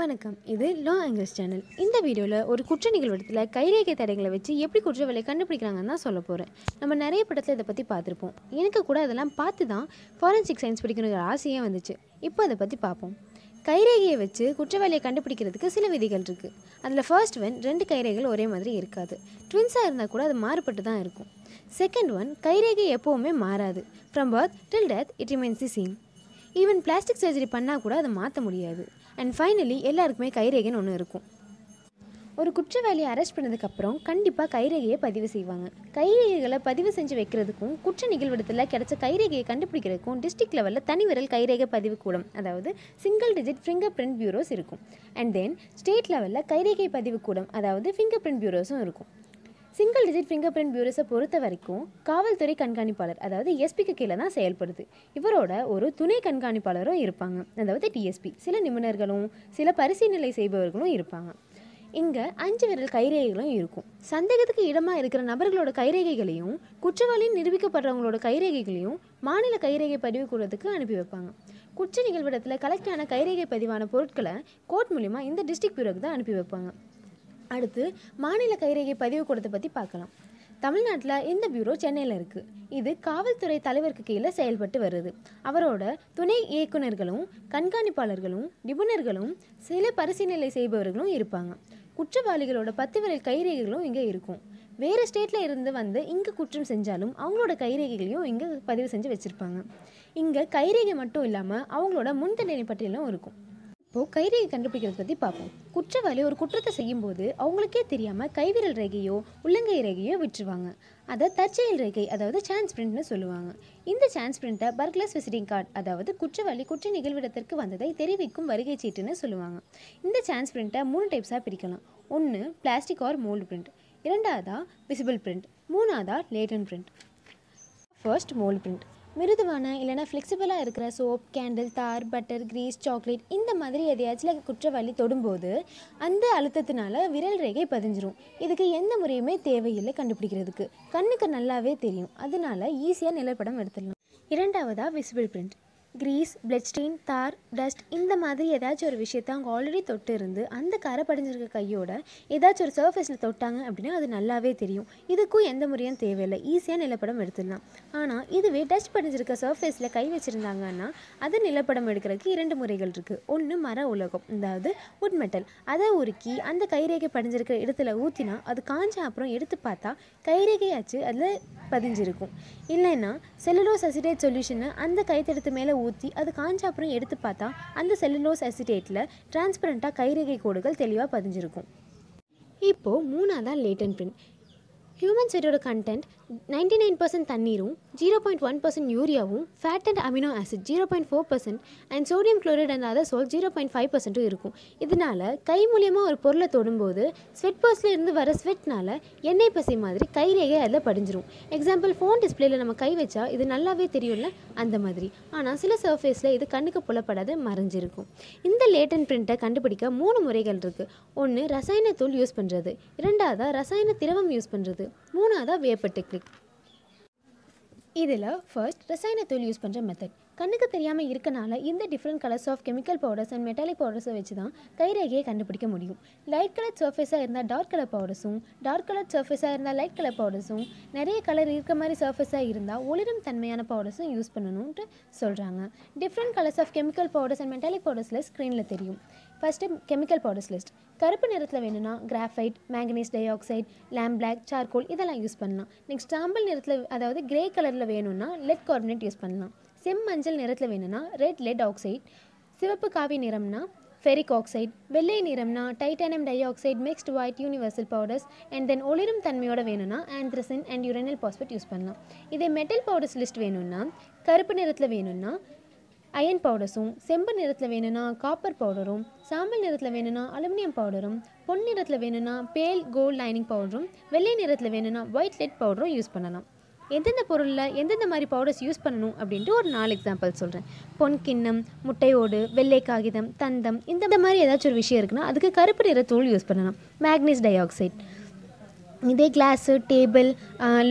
வணக்கம். இது லா angles channel இந்த வீடியோவில் ஒரு குற்ற நிகழ்வத்தில் கைரேகை தடைகளை வச்சு எப்படி குற்றவாளியை கண்டுபிடிக்கிறாங்கன்னு தான் சொல்ல போகிறேன் நம்ம நிறைய படத்தில் இதை பற்றி பார்த்துருப்போம். எனக்கு கூட அதெல்லாம் பார்த்து தான் ஃபாரன்சிக் சயின்ஸ் படிக்கணுங்கிற ஆசையே வந்துச்சு. இப்போ அதை பற்றி பார்ப்போம். கைரேகையை வச்சு குற்றவாளியை கண்டுபிடிக்கிறதுக்கு சில விதிகள் இருக்குது அதில் ஃபர்ஸ்ட் ஒன் ரெண்டு கைரேகைகள் ஒரே மாதிரி இருக்காது. ட்வின்ஸாக இருந்தால் கூட அது மாறுபட்டு தான் இருக்கும். செகண்ட் ஒன் கைரேகை எப்போவுமே மாறாது. From birth till death it remains the same even plastic surgery பண்ணால் கூட அதை மாற்ற முடியாது. அண்ட் ஃபைனலி எல்லாருக்குமே கைரேகைன்னு ஒன்று இருக்கும். ஒரு குற்றவாளியை அரெஸ்ட் பண்ணதுக்கப்புறம் கண்டிப்பாக கைரேகையை பதிவு செய்வாங்க. கைரேகைகளை பதிவு செஞ்சு வைக்கிறதுக்கும் குற்ற நிகழ்விடத்தில் கிடைச்ச கைரேகையை கண்டுபிடிக்கிறதுக்கும் டிஸ்ட்ரிக்ட் லெவலில் தனி விரல் கைரேகை பதிவு கூடம். அதாவது single digit finger print bureaus இருக்கும் அண்ட் தென் ஸ்டேட் லெவலில் கைரேகை பதிவு கூடம். அதாவது ஃபிங்கர் பிரிண்ட் பியூரோஸும் இருக்கும். சிங்கிள் டிஜிட் ஃபிங்கர் பிரிண்ட் பியூரோஸை பொறுத்த வரைக்கும் காவல்துறை கண்காணிப்பாளர் அதாவது எஸ்பிக்கு கீழே தான் செயல்படுது. இவரோட ஒரு துணை கண்காணிப்பாளரும் இருப்பாங்க. அதாவது டிஎஸ்பி சில நிபுணர்களும் சில பரிசீலனை செய்பவர்களும் இருப்பாங்க. இங்கே அஞ்சு விரல் கைரேகைகளும் இருக்கும். சந்தேகத்துக்கு இடமாக இருக்கிற நபர்களோட கைரேகைகளையும் குற்றவாளின்னு நிரூபிக்கப்படுறவங்களோட கைரேகைகளையும் மாநில கைரேகை பதிவு கூடத்துக்கு அனுப்பி வைப்பாங்க. குற்ற நிகழ்விடத்தில் கலெக்டான கைரேகை பதிவான பொருட்களை கோர்ட் மூலிமா இந்த டிஸ்ட்ரிக்ட் பியூரோக்கு தான் அனுப்பி வைப்பாங்க. அடுத்து மாநில கைரேகை பதிவு கூடத்தை பற்றி பார்க்கலாம். தமிழ்நாட்டில் இந்த பியூரோ சென்னையில் இருக்குது இது காவல்துறை தலைவருக்கு கீழே செயல்பட்டு வருது. அவரோட துணை இயக்குனர்களும் கண்காணிப்பாளர்களும் நிபுணர்களும் சில பரிசீலனை செய்பவர்களும் இருப்பாங்க. குற்றவாளிகளோட பத்து விரல் கைரேகைகளும் இங்கே இருக்கும். வேறு ஸ்டேட்டில் இருந்து வந்து இங்கே குற்றம் செஞ்சாலும் அவங்களோட கைரேகைகளையும் இங்கே பதிவு செஞ்சு வச்சுருப்பாங்க. இங்கே கைரேகை மட்டும் இல்லாமல் அவங்களோட முன்தண்டனை பட்டியலும் இருக்கும். இப்போது கைரேகை கண்டுபிடிக்கிறது பற்றி பார்ப்போம். குற்றவாளி ஒரு குற்றத்தை செய்யும்போது அவங்களுக்கே தெரியாமல் கைவிரல் ரேகையோ உள்ளங்கை ரேகையோ விட்டுருவாங்க. அதை தற்செயல் ரேகை அதாவது சான்ஸ் பிரிண்ட்னு சொல்லுவாங்க. இந்த சான்ஸ் பிரிண்ட்டை பர்க்லஸ் விசிட்டிங் கார்டு அதாவது குற்றவாளி குற்ற நிகழ்விடத்திற்கு வந்ததை தெரிவிக்கும் வருகை சீட்டுன்னு சொல்லுவாங்க. இந்த சான்ஸ் பிரிண்ட்டை மூணு டைப்ஸாக பிரிக்கலாம். ஒன்று பிளாஸ்டிக் ஆர் மோல்டு பிரிண்ட் இரண்டாவதா விசிபிள் பிரிண்ட் மூணாவதா latent print first mould print மிருதுவான இல்லைனா ஃப்ளெக்சிபிளாக இருக்கிற soap candle tar butter grease chocolate இந்த மாதிரி எதையாச்சும் குற்றவாளி தொடும்போது அந்த அழுத்தத்தினால விரல் ரேகை பதிஞ்சிரும். இதுக்கு எந்த முறையுமே தேவையில்லை கண்டுபிடிக்கிறதுக்கு. கண்ணுக்கு நல்லாவே தெரியும். அதனால ஈஸியாக நிலப்படம் எடுத்துடலாம். இரண்டாவதாக visible print grease blood tar dust இந்த மாதிரி ஏதாச்சும் ஒரு விஷயத்த அவங்க ஆல்ரெடி தொட்டு இருந்து அந்த கரை படிஞ்சிருக்க கையோட ஏதாச்சும் ஒரு சர்ஃபேஸில் தொட்டாங்க அப்படின்னா அது நல்லாவே தெரியும். இதுக்கும் எந்த முறையும் தேவையில்லை. ஈஸியாக நிலப்படம் எடுத்துடலாம். ஆனால் இதுவே டஸ்ட் படிஞ்சிருக்க சர்ஃபேஸில் கை வச்சுருந்தாங்கன்னா அது நிலப்படம் எடுக்கிறதுக்கு இரண்டு முறைகள் இருக்குது ஒன்று மர உலகம் அதாவது உட் மெட்டல் அதை உருக்கி அந்த கைரேகை படிஞ்சிருக்கிற இடத்துல ஊற்றினா அது காஞ்ச அப்புறம் எடுத்து பார்த்தா கைரேகையாச்சு அதில் பதிஞ்சிருக்கும். இல்லைன்னா செல்லுலோ சசிடேட் சொல்யூஷனை அந்த கைத்தெடுத்து மேலே ஊற்றி அது காஞ்ச அப்புறம் எடுத்து பார்த்தா அந்த செல்லுலோஸ் அசிடேட்டில் டிரான்ஸ்பரண்ட்டாக கைரேகை கோடுகள் தெளிவாக பதிஞ்சிருக்கும். இப்போது மூணாவதாக லேட்டன் பிரிண்ட் ஹியூமன் செட்டோட கண்டென்ட் நைன்டி நைன் பர்சன்ட் தண்ணீரும் zero point one percent யூரியாவும் fat and amino acid zero point four percent and sodium chloride and other soul zero point five பர்சன்ட்டும் இருக்கும். இதனால் கை மூலியமாக ஒரு பொருளை தொடும்போது ஸ்வெட் பர்ஸில் இருந்து வர ஸ்வெட்னால எண்ணெய் பசை மாதிரி கைரேகை அதில் படிஞ்சிரும். எக்ஸாம்பிள் ஃபோன் டிஸ்பிளேயில் நம்ம கை வச்சா இது நல்லாவே தெரியும்ல? அந்த மாதிரி. ஆனால் சில சர்ஃபேஸில் இது கண்ணுக்கு புலப்படாது மறைஞ்சிருக்கும். இந்த லேட்டன் பிரிண்ட்டை கண்டுபிடிக்க மூணு முறைகள் இருக்குது ஒன்று ரசாயன தூள் யூஸ் பண்ணுறது இரண்டாவதாக ரசாயன திரவம் யூஸ் பண்ணுறது மூணாவதாக வேப்ப டெக்னிக் இதில் ஃபர்ஸ்ட் ரசாயன தூள் யூஸ் பண்ணுற மெத்தட் கண்ணுக்கு தெரியாமல் இருக்கனால இந்த different colours of chemical powders and metallic பவுடர்ஸை வச்சு தான் கைரேகையை கண்டுபிடிக்க முடியும். லைட் கலர் சர்ஃபேஸாக இருந்தால் டார்க் கலர் பவுடர்ஸும் டார்க் கலர் சர்ஃபேஸாக இருந்தால் லைட் கலர் பவுடர்ஸும் நிறைய கலர் இருக்க மாதிரி சர்ஃபேஸாக இருந்தால் ஒளிரும் தன்மையான பவுடர்ஸும் யூஸ் பண்ணணும்ன்ட்டு சொல்கிறாங்க different colours of chemical powders and metallic பவுடர்ஸில் ஸ்க்ரீனில் தெரியும். ஃபஸ்ட்டு கெமிக்கல் பவுடர்ஸ் லிஸ்ட் கருப்பு நிறத்தில் வேணும்னா graphite manganese dioxide lamp black charcoal இதெல்லாம் யூஸ் பண்ணலாம். நெக்ஸ்ட் சாம்பல் நிறத்தில் அதாவது கிரே கலரில் வேணும்னா லெட் கார்பனேட் யூஸ் பண்ணலாம். செம்மஞ்சள் நிறத்தில் வேணும்னா ரெட் லெட் ஆக்சைடு சிவப்பு காவி நிறம்னா ஃபெரிக் ஆக்சைடு வெள்ளை நிறம்னா titanium dioxide mixed white universal powders and then ஒளிரும் தன்மையோட வேணும்னா anthracene and uranyl phosphate use பண்ணலாம். இதே மெட்டல் பவுடர்ஸ் லிஸ்ட் வேணும்னா கருப்பு நிறத்தில் வேணும்னா அயன் பவுடர்ஸும் செம்பு நிறத்தில் வேணும்னா காப்பர் பவுடரும் சாம்பல் நிறத்தில் வேணும்னா அலுமினியம் பவுடரும் பொன் நிறத்தில் வேணும்னா பேல் கோல்ட் லைனிங் பவுடரும் வெள்ளை நிறத்தில் வேணும்னா ஒயிட் லெட் பவுடரும் யூஸ் பண்ணலாம். எந்தெந்த பொருளில் எந்தெந்த மாதிரி பவுடர்ஸ் யூஸ் பண்ணணும் அப்படின்ட்டு ஒரு நாலு எக்ஸாம்பிள் சொல்கிறேன் பொன் கிண்ணம் முட்டையோடு வெள்ளை காகிதம் தந்தம் இந்த மாதிரி ஏதாச்சும் ஒரு விஷயம் இருக்குன்னா அதுக்கு கருப்பு நிற தூள் யூஸ் பண்ணலாம். மேக்னீஸ் டை ஆக்சைடு இதே கிளாஸு டேபிள்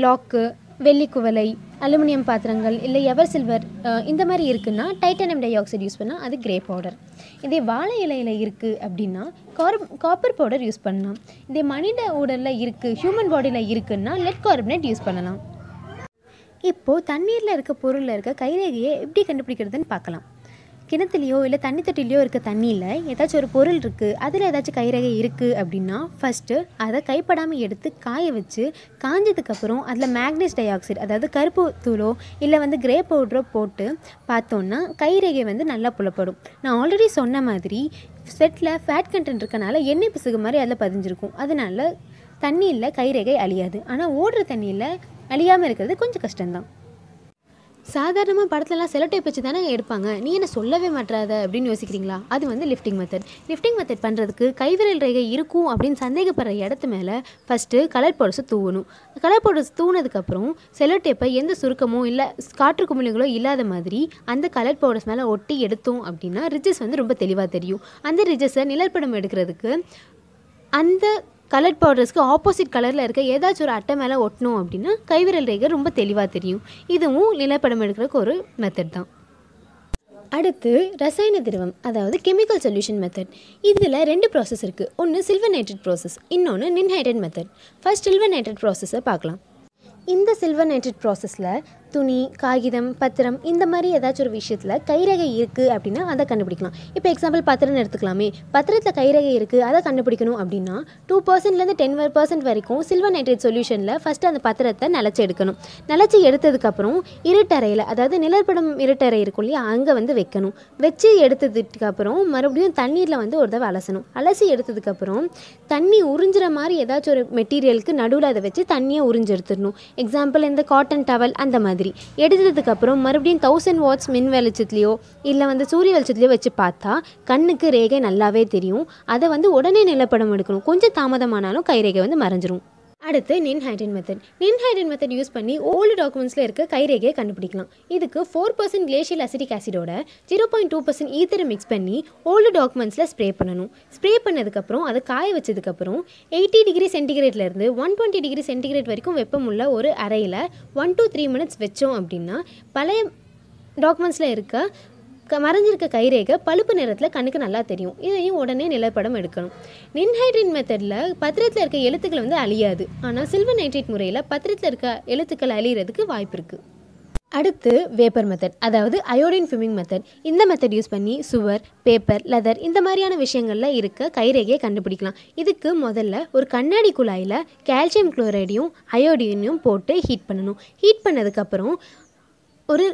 லாக்கு வெள்ளி குவலை அலுமினியம் பாத்திரங்கள் இல்லை எவர் சில்வர் இந்த மாதிரி இருக்குன்னா டைட்டானியம் டை ஆக்சைடு யூஸ் பண்ணால் அது கிரே பவுடர். இதே வாழை இலையில் இருக்குது அப்படின்னா கார் காப்பர் பவுடர் யூஸ் பண்ணலாம். இதே மனித உடலில் இருக்குது ஹியூமன் பாடியில் இருக்குன்னா லெட் கார்பனேட் யூஸ் பண்ணலாம். இப்போது தண்ணீரில் இருக்க பொருளில் இருக்க கைரேகையை எப்படி கண்டுபிடிக்கிறதுன்னு பார்க்கலாம். கிணத்துலையோ இல்லை தண்ணி தொட்டிலையோ இருக்க தண்ணியில் ஏதாச்சும் ஒரு பொருள் இருக்குது அதில் ஏதாச்சும் கைரகை இருக்குது அப்படின்னா ஃபஸ்ட்டு அதை கைப்படாமல் எடுத்து காய வச்சு காஞ்சதுக்கப்புறம் அதில் மேக்னீஸ் டை ஆக்சைடு அதாவது கருப்பு தூளோ இல்லை வந்து கிரே பவுடரோ போட்டு பார்த்தோன்னா கைரகை வந்து நல்லா புலப்படும். நான் ஆல்ரெடி சொன்ன மாதிரி ஸ்வெட்டில் ஃபேட் கண்டென்ட் இருக்கனால எண்ணெய் பிசுகு மாதிரி அதில் பதிஞ்சிருக்கும். அதனால தண்ணியில் கைரேகை அழியாது. ஆனால் ஓடுற தண்ணியில் அழியாமல் இருக்கிறது கொஞ்சம் கஷ்டம்தான். சாதாரணமாக படத்துலலாம் செலோடேப் வச்சு தானே எடுப்பாங்க. நீ என்ன சொல்லவே மாட்டாத அப்படின்னு யோசிக்கிறீங்களா? அது வந்து லிஃப்டிங் மெத்தட் லிஃப்டிங் மெத்தட் பண்ணுறதுக்கு கைவிரல் ரேகை இருக்கும் அப்படின்னு சந்தேகப்படுற இடத்து மேலே ஃபஸ்ட்டு கலர் பவுடர்ஸை தூவணும். கலர் பவுடர்ஸ் தூவினதுக்கப்புறம் செலோடேப்பை எந்த சுருக்கமோ இல்லை காற்று குமிழிகளோ இல்லாத மாதிரி அந்த கலர் பவுடர்ஸ் மேலே ஒட்டி எடுத்தோம் அப்படின்னா ரிஜஸ் வந்து ரொம்ப தெளிவாக தெரியும். அந்த ரிஜஸை நிழற்படம் எடுக்கிறதுக்கு அந்த கலர் பவுடர்ஸ்க்கு ஆப்போசிட் கலரில் இருக்க ஏதாச்சும் ஒரு அட்டை மேலே ஒட்டணும் அப்படின்னா கைவிரல் ரேகை ரொம்ப தெளிவாக தெரியும். இதுவும் நிலப்படம் எடுக்கிறதுக்கு ஒரு மெத்தட் தான். அடுத்து ரசாயன திரவம் அதாவது கெமிக்கல் சொல்யூஷன் மெத்தட் இதில் ரெண்டு ப்ராசஸ் இருக்குது ஒன்று சில்வர் நைட்ரேட் ப்ராசஸ் இன்னொன்று ninhydrin method first silver nitrate ப்ராசஸை பார்க்கலாம். இந்த சில்வர் நைட்ரேட் ப்ராசஸில் துணி காகிதம் பத்திரம் இந்த மாதிரி ஏதாச்சும் ஒரு விஷயத்தில் கைரகை இருக்குது அப்படின்னா அதை கண்டுபிடிக்கலாம். இப்போ எக்ஸாம்பிள் பத்திரம்னு எடுத்துக்கலாமே. பத்திரத்தில் கைரகை இருக்குது அதை கண்டுபிடிக்கணும் அப்படின்னா டூ பர்சன்ட்லேருந்து டென் பர்சன்ட் வரைக்கும் சில்வர் நைட்ரேட் சொல்யூஷனில் ஃபஸ்ட்டு அந்த பத்திரத்தை நிலச்சி எடுக்கணும். நிலச்சி எடுத்ததுக்கப்புறம் இருட்டறையில் அதாவது நிழற்படம் இருட்டறை இருக்கும் இல்லையா அங்கே வந்து வைக்கணும். வச்சு எடுத்ததுக்கப்புறம் மறுபடியும் தண்ணீரில் வந்து ஒரு தடவை அலசணும். அலசி எடுத்ததுக்கப்புறம் தண்ணி உறிஞ்சிற மாதிரி ஏதாச்சும் ஒரு மெட்டீரியலுக்கு நடுவில் அதை வச்சு தண்ணியை உறிஞ்சு எடுத்துடணும். எக்ஸாம்பிள் இந்த காட்டன் டவல் அந்த மாதிரி. எடுத்ததுக்கப்புறம் மறுபடியும் தௌசண்ட் வாட்ஸ் மின் வெளிச்சத்துலையோ இல்லை வந்து சூரிய வெளிச்சத்துலையோ வச்சு பார்த்தா கண்ணுக்கு ரேகை நல்லாவே தெரியும். அதை வந்து உடனே நிலப்படம் எடுக்கணும். கொஞ்சம் தாமதமானாலும் கைரேகை வந்து மறைஞ்சிரும். அடுத்து ninhydrin method ninhydrin method use பண்ணி ஓல்டு டாக்குமெண்ட்ஸில் இருக்க கைரேகையை கண்டுபிடிக்கலாம். இதுக்கு ஃபோர் பர்சன்ட் கிளேஷியல் அசிட்டிக் ஆசிடோட ஜீரோ பாயிண்ட் டூ பர்சன்ட் ஈத்தரை மிக்ஸ் பண்ணி ஓல்டு டாக்குமெண்ட்ஸில் ஸ்ப்ரே பண்ணணும். ஸ்ப்ரே பண்ணதுக்கப்புறம் அதை காய வச்சதுக்கப்புறம் எயிட்டி டிகிரி சென்டிகிரேட்லேருந்து ஒன் டுவெண்ட்டி டிகிரி சென்டிகிரேட் வரைக்கும் வெப்பமுள்ள ஒரு அறையில் ஒன் டூ த்ரீ மினிட்ஸ் வச்சோம் அப்படின்னா பழைய டாக்குமெண்ட்ஸில் இருக்க மறைஞ்சிருக்க கைரேகை பழுப்பு நிறத்தில் கண்ணுக்கு நல்லா தெரியும். இதையும் உடனே நிலப்படம் எடுக்கணும். நின்ஹைட்ரின் மெத்தடில் பத்திரத்தில் இருக்க எழுத்துக்கள் வந்து அழியாது. ஆனால் சில்வர் நைட்ரேட் முறையில் பத்திரத்தில் இருக்க எழுத்துக்கள் அழியிறதுக்கு வாய்ப்பு இருக்குது அடுத்து வேப்பர் மெத்தட் அதாவது அயோடின் ஃபிமிங் மெத்தட் இந்த மெத்தட் யூஸ் பண்ணி சுவர் பேப்பர் லெதர் இந்த மாதிரியான விஷயங்களில் இருக்க கைரேகையை கண்டுபிடிக்கலாம். இதுக்கு முதல்ல ஒரு கண்ணாடி குழாயில் கால்சியம் குளோரைடையும் அயோடினையும் போட்டு ஹீட் பண்ணணும். ஹீட் பண்ணதுக்கப்புறம் ஒரு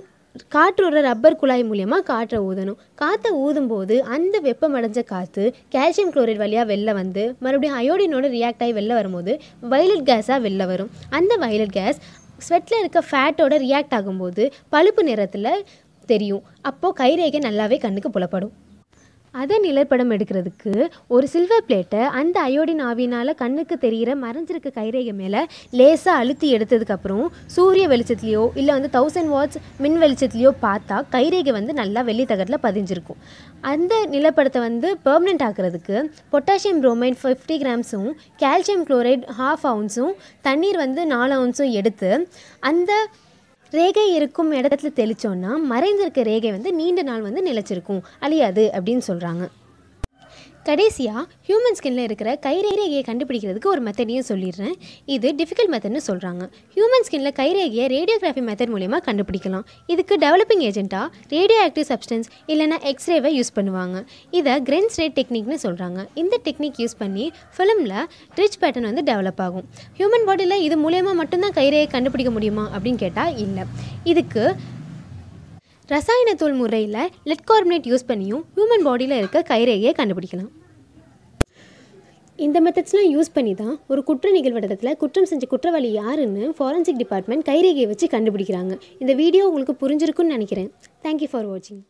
காற்றோட ரப்பர் குழாய் மூலியமாக காற்றை ஊதணும். காற்றை ஊதும்போது அந்த வெப்பமடைஞ்ச காற்று கால்சியம் குளோரைட் வழியாக வெளில வந்து மறுபடியும் அயோடினோட ரியாக்ட் ஆகி வெளில வரும்போது வைலட் கேஸாக வெளில வரும். அந்த வைலட் கேஸ் ஸ்வெட்டில் இருக்க ஃபேட்டோட ரியாக்ட் ஆகும்போது பழுப்பு நிறத்தில் தெரியும். அப்போது கைரேகை நல்லாவே கண்ணுக்கு புலப்படும். அதை நிழற்படம் எடுக்கிறதுக்கு ஒரு சில்வர் பிளேட்டை அந்த அயோடின் ஆவினால் கண்ணுக்கு தெரிகிற மறைஞ்சிருக்க கைரேகை மேலே லேசாக அழுத்தி எடுத்ததுக்கப்புறம் சூரிய வெளிச்சத்துலையோ இல்லை வந்து தௌசண்ட் வாட்ஸ் மின் வெளிச்சத்துலேயோ பார்த்தா கைரேகை வந்து நல்லா வெள்ளி தகட்டில் பதிஞ்சிருக்கும். அந்த நிலப்படத்தை வந்து பெர்மனெண்ட் ஆக்கிறதுக்கு பொட்டாசியம் புரோமைட் ஃபிஃப்டி கிராம்ஸும் கால்சியம் குளோரைட் ஹாஃப் அவுன்ஸும் தண்ணீர் வந்து நாலு அவுன்ஸும் எடுத்து அந்த ரேகை இருக்கும் இடத்துல தெளிச்சோன்னா மறைந்திருக்க ரேகை வந்து நீண்ட நாள் வந்து நிலைச்சிருக்கும். அழியாது அப்படின்னு சொல்கிறாங்க கடைசியாக ஹியூமன் ஸ்கின்ல இருக்கிற கைரேகையை கண்டுபிடிக்கிறதுக்கு ஒரு மெத்தடையும் சொல்லிடுறேன். இது டிஃபிகல்ட் மெத்தட்னு சொல்கிறாங்க ஹியூமன் ஸ்கின்ல கைரேகையை ரேடியோகிராஃபி மெத்தட் மூலிமா கண்டுபிடிக்கலாம். இதுக்கு டெவலப்பிங் ஏஜென்ட்டாக ரேடியோ ஆக்டிவ் சப்ஸ்டன்ஸ் இல்லைனா எக்ஸ்ரேவை யூஸ் பண்ணுவாங்க. இதை கிரென்ஸ் ரேட் டெக்னிக்னு சொல்கிறாங்க இந்த டெக்னிக் யூஸ் பண்ணி ஃபிலிமில் ரிச் பேட்டர்ன் வந்து டெவலப் ஆகும். ஹியூமன் பாடியில் இது மூலயமா மட்டும்தான் கைரேகை கண்டுபிடிக்க முடியுமா அப்படின்னு கேட்டால் இல்லை. இதுக்கு ரசாயன தூள் முறையில் லெட் கார்பனேட் யூஸ் பண்ணியும் ஹியூமன் பாடியில் இருக்க கைரேகையை கண்டுபிடிக்கலாம். இந்த மெத்தட்ஸ்லாம் யூஸ் பண்ணி தான் ஒரு குற்ற நிகழ்விடத்தில் குற்றம் செஞ்ச குற்றவாளி யாருன்னு ஃபாரன்சிக் டிபார்ட்மெண்ட் கைரேகையை வச்சு கண்டுபிடிக்கிறாங்க. இந்த வீடியோ உங்களுக்கு புரிஞ்சிருக்குன்னு நினைக்கிறேன். தேங்க்யூ ஃபார் வாட்சிங்